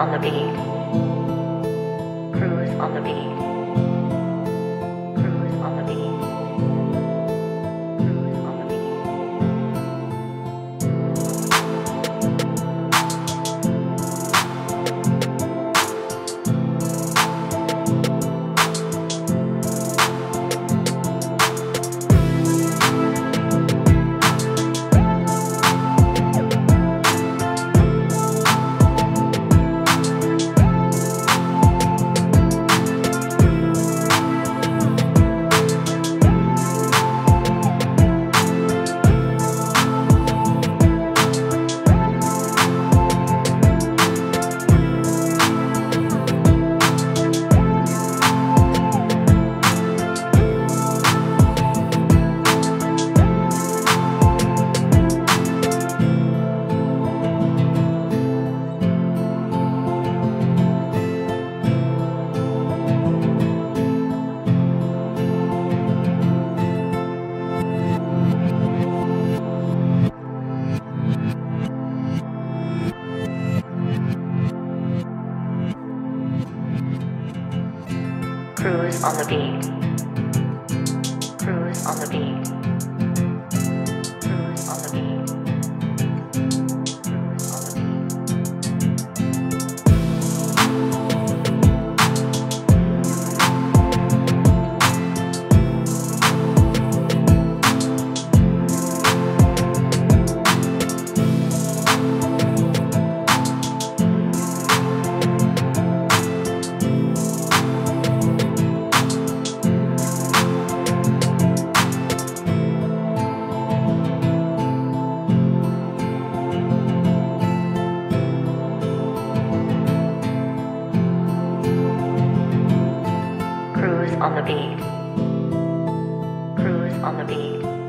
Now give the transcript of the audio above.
on the beat. Crooze on the beat. Crooze on the beat. Crooze on the beat. on the beat. Crooze on the beat.